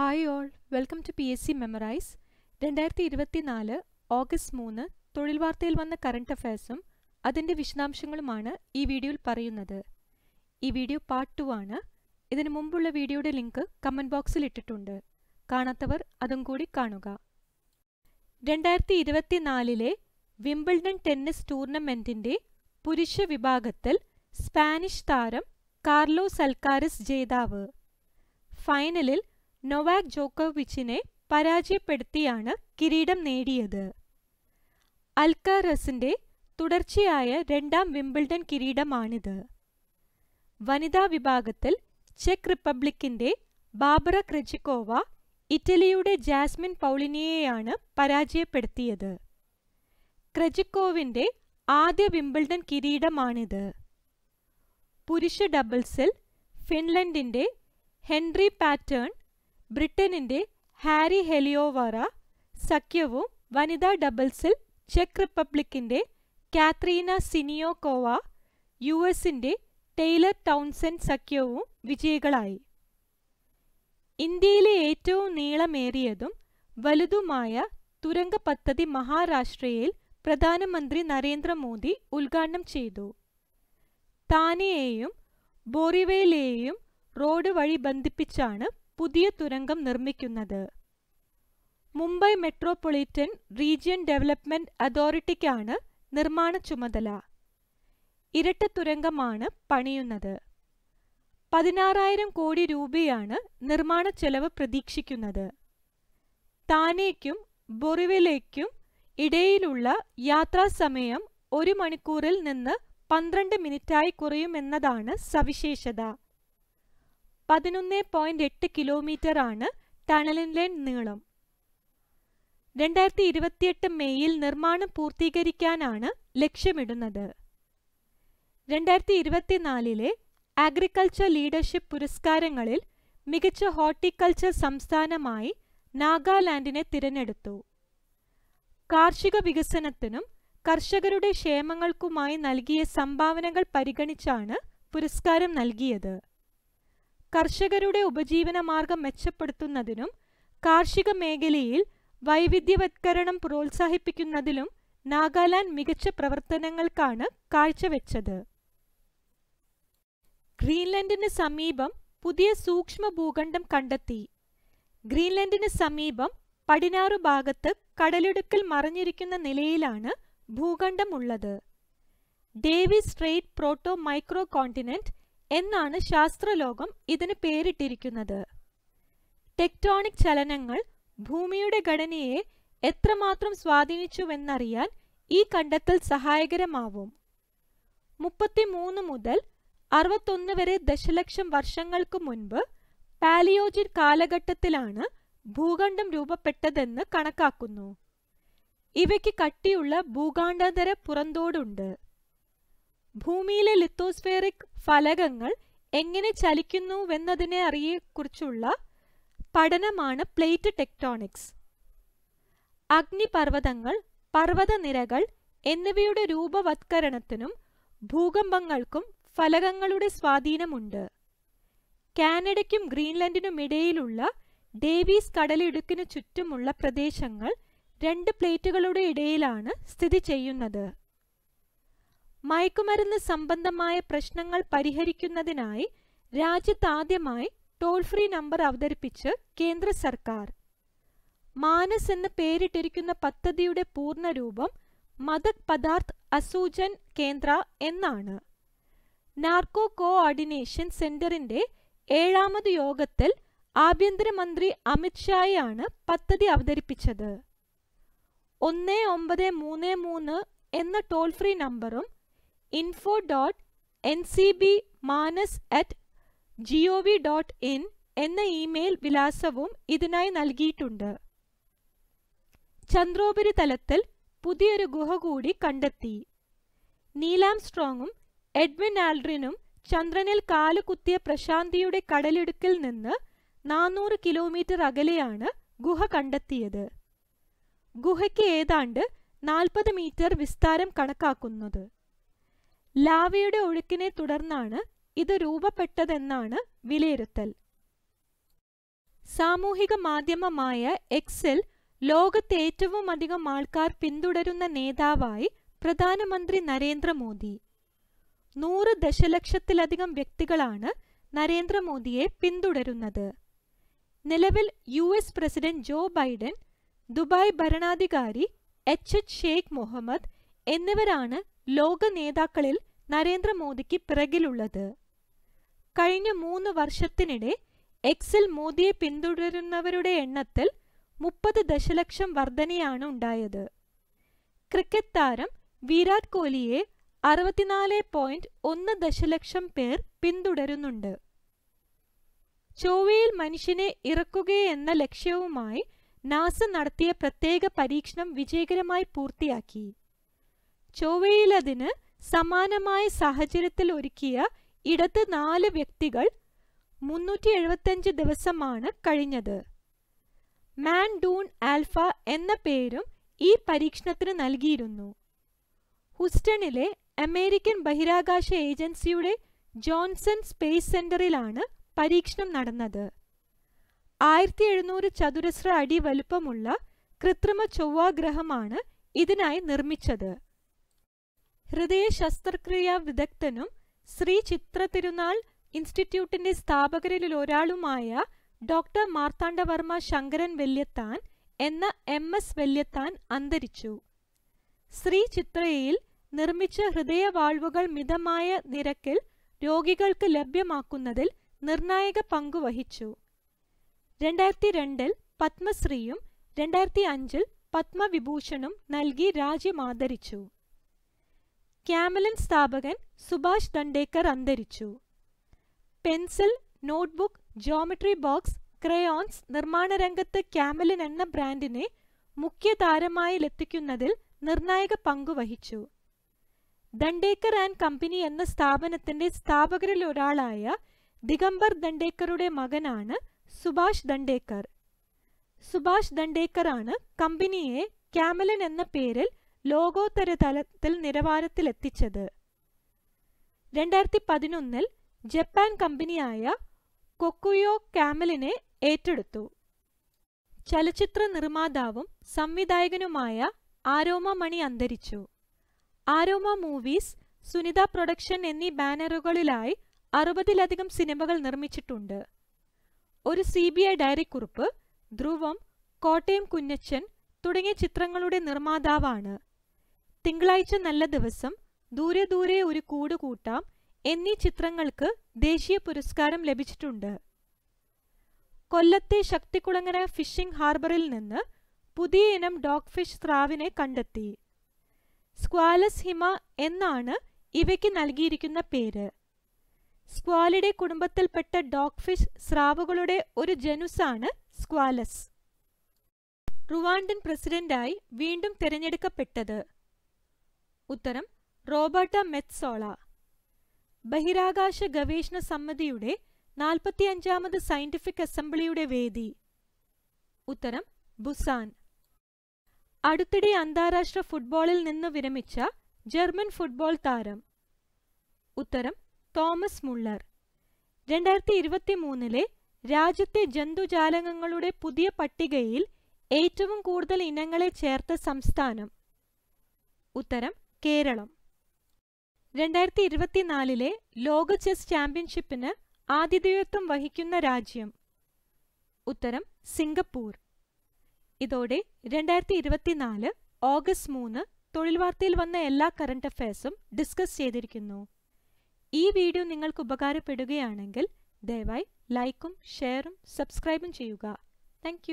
Hi all welcome to P S C memorize രണ്ടായിരത്തി ഇരുപത്തിനാല് August മൂന്ന് തൊഴിൽ വാർത്തയിൽ വന്ന കറണ്ട് അഫയേഴ്സും അതിന്റെ വിശദാംശങ്ങളുമാണ് ഈ വീഡിയോയിൽ പറയുന്നത്. ഈ വീഡിയോ പാർട്ട് ടു ആണ്. ഇതിനു മുമ്പുള്ള വീഡിയോയുടെ ലിങ്ക് കമന്റ് ബോക്സിൽ ഇട്ടിട്ടുണ്ട്. കാണാത്തവർ അതും കൂടി കാണുക. രണ്ടായിരത്തി ഇരുപത്തിനാലിലെ വിംബിൾഡൺ ടെന്നീസ് ടൂർണമെന്റിന്റെ പുരുഷ വിഭാഗത്തിൽ സ്പാനിഷ് താരം കാർലോ അൽക്കാരസ് ജേതാവ്. ഫൈനലിൽ നൊവാക് ജോക്കോവിച്ചിനെ പരാജയപ്പെടുത്തിയാണ് കിരീടം നേടിയത്. അൽക്കാറസിന്റെ തുടർച്ചയായ രണ്ടാം വിംബിൾഡൺ കിരീടമാണിത്. വനിതാ വിഭാഗത്തിൽ ചെക്ക് റിപ്പബ്ലിക്കിന്റെ ബാബറ ക്രെജിക്കോവ ഇറ്റലിയുടെ ജാസ്മിൻ പൗളിനിയെയാണ് പരാജയപ്പെടുത്തിയത്. ക്രെജിക്കോവിന്റെ ആദ്യ വിംബിൾഡൺ കിരീടമാണിത്. പുരുഷ ഡബിൾസിൽ ഫിൻലൻഡിന്റെ ഹെൻറി പാറ്റേൺ ബ്രിട്ടനിന്റെ ഹാരി ഹെലിയോവാറ സഖ്യവും വനിതാ ഡബിൾസിൽ ചെക്ക് റിപ്പബ്ലിക്കിന്റെ കാത്രീന സിനിയോക്കോവ യു എസിന്റെ ടെയ്ലർ ടൗൺസെൻ സഖ്യവും വിജയികളായി. ഇന്ത്യയിലെ ഏറ്റവും നീളമേറിയതും വലുതുമായ തുരങ്ക പദ്ധതി മഹാരാഷ്ട്രയിൽ പ്രധാനമന്ത്രി നരേന്ദ്രമോദി ഉദ്ഘാടനം ചെയ്തു. താനെയെയും ബോറിവയിലെയും റോഡ് വഴി ബന്ധിപ്പിച്ചാണ് പുതിയ തുരങ്കം നിർമ്മിക്കുന്നത്. മുംബൈ മെട്രോപൊളിറ്റൻ റീജിയൻ ഡെവലപ്മെന്റ് അതോറിറ്റിക്കാണ് നിർമ്മാണ ചുമതല. ഇരട്ട തുരങ്കമാണ് പണിയുന്നത്. പതിനാറായിരം കോടി രൂപയാണ് നിർമ്മാണ ചെലവ് പ്രതീക്ഷിക്കുന്നത്. താനേക്കും ബൊറിവിലേക്കും ഇടയിലുള്ള യാത്രാസമയം ഒരു മണിക്കൂറിൽ നിന്ന് പന്ത്രണ്ട് മിനിറ്റായി കുറയുമെന്നതാണ് സവിശേഷത. പതിനൊന്ന് പോയിന്റ് എട്ട് കിലോമീറ്റർ ആണ് ടണലിന്റെ നീളം. രണ്ടായിരത്തി ഇരുപത്തിയെട്ട് മെയ്യിൽ നിർമ്മാണം പൂർത്തീകരിക്കാനാണ് ലക്ഷ്യമിടുന്നത്. രണ്ടായിരത്തി ഇരുപത്തിനാലിലെ അഗ്രികൾച്ചർ ലീഡർഷിപ്പ് പുരസ്കാരങ്ങളിൽ മികച്ച ഹോർട്ടിക്കൾച്ചർ സംസ്ഥാനമായി നാഗാലാൻഡിനെ തിരഞ്ഞെടുത്തു. കാർഷിക വികസനത്തിനും കർഷകരുടെ ക്ഷേമങ്ങൾക്കുമായി നൽകിയ സംഭാവനകൾ പരിഗണിച്ചാണ് പുരസ്കാരം നൽകിയത്. കർഷകരുടെ ഉപജീവനമാർഗം മെച്ചപ്പെടുത്തുന്നതിനും കാർഷിക മേഖലയിൽ വൈവിധ്യവത്കരണം പ്രോത്സാഹിപ്പിക്കുന്നതിലും നാഗാലാൻഡ് മികച്ച പ്രവർത്തനങ്ങൾക്കാണ് കാഴ്ചവെച്ചത്. ഗ്രീൻലൻഡിന് സമീപം പുതിയ സൂക്ഷ്മ ഭൂഖണ്ഡം കണ്ടെത്തി. ഗ്രീൻലൻഡിന് സമീപം പടിഞ്ഞാറു ഭാഗത്ത് കടലിടുക്കിൽ മറഞ്ഞിരിക്കുന്ന നിലയിലാണ് ഭൂഖണ്ഡമുള്ളത്. Davis Davy strait proto micro continent എന്നാണ് ശാസ്ത്രലോകം ഇതിന് പേരിട്ടിരിക്കുന്നത്. ടെക്ടോണിക് ചലനങ്ങൾ ഭൂമിയുടെ ഘടനയെ എത്രമാത്രം സ്വാധീനിച്ചുവെന്നറിയാൻ ഈ കണ്ടെത്തൽ സഹായകരമാവും. മുപ്പത്തിമൂന്ന് മുതൽ അറുപത്തൊന്ന് വരെ ദശലക്ഷം വർഷങ്ങൾക്ക് മുൻപ് പാലിയോജിൻ കാലഘട്ടത്തിലാണ് ഭൂഖണ്ഡം രൂപപ്പെട്ടതെന്ന് കണക്കാക്കുന്നു. ഇവയ്ക്ക് കട്ടിയുള്ള ഭൂഖണ്ഡാന്തര പുറന്തോടുണ്ട്. ഭൂമിയിലെ ലിത്തോസ്ഫിയറിക് ഫലകങ്ങൾ എങ്ങനെ ചലിക്കുന്നുവെന്നതിനെ അറിയെക്കുറിച്ചുള്ള പഠനമാണ് പ്ലേറ്റ് ടെക്ടോണിക്സ്. അഗ്നിപർവതങ്ങൾ പർവതനിരകൾ എന്നിവയുടെ രൂപവത്കരണത്തിനും ഭൂകമ്പങ്ങൾക്കും ഫലകങ്ങളുടെ സ്വാധീനമുണ്ട്. കാനഡയ്ക്കും ഗ്രീൻലൻഡിനുമിടയിലുള്ള ഡേവീസ് കടലിടുക്കിനു ചുറ്റുമുള്ള പ്രദേശങ്ങൾ രണ്ട് പ്ലേറ്റുകളുടെ ഇടയിലാണ് സ്ഥിതി ചെയ്യുന്നത്. മയക്കുമരുന്ന് സംബന്ധമായ പ്രശ്നങ്ങൾ പരിഹരിക്കുന്നതിനായി രാജ്യത്താദ്യമായി ടോൾ ഫ്രീ നമ്പർ അവതരിപ്പിച്ച് കേന്ദ്ര സർക്കാർ. മാനസ് എന്ന് പേരിട്ടിരിക്കുന്ന പദ്ധതിയുടെ പൂർണരൂപം മദക് പദാർത്ഥ് അസൂചൻ കേന്ദ്ര എന്നാണ്. നാർക്കോ കോഓർഡിനേഷൻ സെന്ററിന്റെ ഏഴാമത് യോഗത്തിൽ ആഭ്യന്തരമന്ത്രി അമിത് ഷായാണ് പദ്ധതി അവതരിപ്പിച്ചത്. ഒന്ന് ഒമ്പത് മൂന്ന് മൂന്ന് എന്ന ടോൾ ഫ്രീ നമ്പറും Manas at G O V dot in എന്ന ഇമെയിൽ വിലാസവും ഇതിനായി നൽകിയിട്ടുണ്ട്. ചന്ദ്രോപരിതലത്തിൽ പുതിയൊരു ഗുഹ കൂടി കണ്ടെത്തി. നീലാം സ്ട്രോങ്ങും എഡ്വിൻ ആൽഡ്രിനും ചന്ദ്രനിൽ കാലുകുത്തിയ പ്രശാന്തിയുടെ കടലിടുക്കിൽ നിന്ന് നാനൂറ് കിലോമീറ്റർ അകലെയാണ് ഗുഹ കണ്ടെത്തിയത്. ഗുഹയ്ക്ക് ഏതാണ്ട് നാൽപ്പത് മീറ്റർ വിസ്താരം കണക്കാക്കുന്നത്. ലാവയുടെ ഒഴുക്കിനെ തുടർന്നാണ് ഇത് രൂപപ്പെട്ടതെന്നാണ് വിലയിരുത്തൽ. സാമൂഹിക മാധ്യമമായ എക്സിൽ ലോകത്തെ ഏറ്റവും അധികം ആൾക്കാർ പിന്തുടരുന്ന നേതാവായി പ്രധാനമന്ത്രി നരേന്ദ്രമോദി. നൂറ് ദശലക്ഷത്തിലധികം വ്യക്തികളാണ് നരേന്ദ്രമോദിയെ പിന്തുടരുന്നത്. നിലവിൽ U S president Joe Biden Dubai ഭരണാധികാരി എച്ച് എച്ച് ഷെയ്ഖ് മുഹമ്മദ് എന്നിവരാണ് ലോക നേതാക്കളിൽ നരേന്ദ്രമോദിക്ക് പിറകിലുള്ളത്. കഴിഞ്ഞ മൂന്ന് വർഷത്തിനിടെ എക്സിൽ മോദിയെ പിന്തുടരുന്നവരുടെ എണ്ണത്തിൽ മുപ്പത് ദശലക്ഷം വർധനയാണ് ഉണ്ടായത്. ക്രിക്കറ്റ് താരം വിരാട് കോഹ്ലിയെ അറുപത്തിനാല് പോയിന്റ് ഒന്ന് ദശലക്ഷം പേർ പിന്തുടരുന്നുണ്ട്. ചൊവ്വയിൽ മനുഷ്യനെ ഇറക്കുകയെന്ന ലക്ഷ്യവുമായി നാസ നടത്തിയ പ്രത്യേക പരീക്ഷണം വിജയകരമായി പൂർത്തിയാക്കി. ചൊവ്വയിലതിന് സമാനമായ സാഹചര്യത്തിൽ ഒരുക്കിയ ഇടത്ത് നാല് വ്യക്തികൾ മുന്നൂറ്റി എഴുപത്തഞ്ച് ദിവസമാണ് കഴിഞ്ഞത്. മാൻ ഡൂൺ ആൽഫ എന്ന പേരും ഈ പരീക്ഷണത്തിന് നൽകിയിരുന്നു. ഹുസ്റ്റണിലെ അമേരിക്കൻ ബഹിരാകാശ ഏജൻസിയുടെ ജോൺസൺ സ്പേസ് സെന്ററിലാണ് പരീക്ഷണം നടന്നത്. ആയിരത്തി എഴുന്നൂറ് ചതുരശ്ര അടി വലുപ്പമുള്ള കൃത്രിമ ചൊവ്വാഗ്രഹമാണ് ഇതിനായി നിർമ്മിച്ചത്. ഹൃദയ ശസ്ത്രക്രിയാ വിദഗ്ധനും ശ്രീ ചിത്ര തിരുനാൾ ഇൻസ്റ്റിറ്റ്യൂട്ടിന്റെ സ്ഥാപകരിൽ ഒരാളുമായ ഡോക്ടർ മാർത്താണ്ഡവർമ്മ ശങ്കരൻ വല്യത്താൻ എന്ന എം എസ് വല്യത്താൻ അന്തരിച്ചു. ശ്രീ ചിത്രയിൽ നിർമ്മിച്ച ഹൃദയവാൾവുകൾ മിതമായ നിരക്കിൽ രോഗികൾക്ക് ലഭ്യമാക്കുന്നതിൽ നിർണായക പങ്കുവഹിച്ചു. രണ്ടായിരത്തി രണ്ടിൽ പത്മശ്രീയും രണ്ടായിരത്തി അഞ്ചിൽ പത്മവിഭൂഷണും നൽകി രാജ്യം ആദരിച്ചു. ക്യാമലൻ സ്ഥാപകൻ സുഭാഷ് ദണ്ഡേക്കർ അന്തരിച്ചു. Pencil notebook geometry box crayons നിർമ്മാണ രംഗത്ത് ക്യാമലിൻ എന്ന ബ്രാൻഡിനെ മുഖ്യ മുഖ്യതാരമായിലെത്തിക്കുന്നതിൽ നിർണായക പങ്കുവഹിച്ചു ദണ്ഡേക്കർ ആൻഡ് കമ്പനി എന്ന സ്ഥാപനത്തിന്റെ സ്ഥാപകരിൽ ഒരാളായ ദിഗംബർ ദണ്ഡേക്കറുടെ മകനാണ് സുഭാഷ് ദണ്ഡേക്കർ. സുഭാഷ് ദണ്ഡേക്കറാണ് കമ്പനിയെ ക്യാമലൻ എന്ന പേരിൽ ലോകോത്തര തലത്തിൽ നിലവാരത്തിലെത്തിച്ചത് രണ്ടായിരത്തി പതിനൊന്നിൽ ജപ്പാൻ കമ്പനിയായ കൊക്കുയോ കാമലിനെ ഏറ്റെടുത്തു. ചലച്ചിത്ര നിർമ്മാതാവും സംവിധായകനുമായ ആരോമ മണി അന്തരിച്ചു. ആരോമ മൂവീസ് സുനിത പ്രൊഡക്ഷൻ എന്നീ ബാനറുകളിലായി അറുപതിലധികം സിനിമകൾ നിർമ്മിച്ചിട്ടുണ്ട്. ഒരു സി ബി ഐ ഡയറിക്കുറിപ്പ് ധ്രുവം കോട്ടയം കുഞ്ഞച്ചൻ തുടങ്ങിയ ചിത്രങ്ങളുടെ നിർമ്മാതാവാണ്. തിങ്കളാഴ്ച നല്ല ദിവസം ദൂരെ ദൂരെ ഒരു കൂട് കൂട്ടാം എന്നീ ചിത്രങ്ങൾക്ക് ദേശീയ പുരസ്കാരം ലഭിച്ചിട്ടുണ്ട്. കൊല്ലത്തെ ശക്തികുളങ്ങര ഫിഷിംഗ് ഹാർബറിൽ നിന്ന് പുതിയ ഇനം ഡോഗ് ഫിഷ് സ്രാവിനെ കണ്ടെത്തി. സ്ക്വാലസ് ഹിമ എന്നാണ് ഇവയ്ക്ക് നൽകിയിരിക്കുന്ന പേര്. സ്ക്വാലിഡെ കുടുംബത്തിൽപ്പെട്ട ഡോഗ് ഫിഷ് സ്രാവുകളുടെ ഒരു ജനുസാണ് സ്ക്വാലസ്. റുവാണ്ടൻ പ്രസിഡന്റായി വീണ്ടും തിരഞ്ഞെടുക്കപ്പെട്ടത്. ഉത്തരം റോബർട്ട മെത്സോള ബഹിരാകാശ ഗവേഷണ സമിതിയുടെ നാൽപ്പത്തിയഞ്ചാമത് സയന്റിഫിക് അസംബ്ലിയുടെ വേദി. ഉത്തരം ബുസാൻ. അടുത്തിടെ അന്താരാഷ്ട്ര ഫുട്ബോളിൽ നിന്ന് വിരമിച്ച ജർമ്മൻ ഫുട്ബോൾ താരം. ഉത്തരം തോമസ് മുള്ളർ. രണ്ടായിരത്തി ഇരുപത്തി മൂന്നിലെ രാജ്യത്തെ ജന്തുജാലകങ്ങളുടെ പുതിയ പട്ടികയിൽ ഏറ്റവും കൂടുതൽ ഇനങ്ങളെ ചേർത്ത സംസ്ഥാനം. ഉത്തരം കേരളം. രണ്ടായിരത്തി ഇരുപത്തിനാലിലെ ലോക ചെസ് ചാമ്പ്യൻഷിപ്പിന് ആതിഥേയത്വം വഹിക്കുന്ന രാജ്യം. ഉത്തരം സിംഗപ്പൂർ. ഇതോടെ രണ്ടായിരത്തി ഇരുപത്തിനാല് ഓഗസ്റ്റ് മൂന്ന് തൊഴിൽ വാർത്തയിൽ വന്ന എല്ലാ കറണ്ട് അഫയേഴ്സും ഡിസ്കസ് ചെയ്തിരിക്കുന്നു. ഈ വീഡിയോ നിങ്ങൾക്ക് ഉപകാരപ്പെടുകയാണെങ്കിൽ ദയവായി ലൈക്കും ഷെയറും സബ്സ്ക്രൈബും ചെയ്യുക. താങ്ക്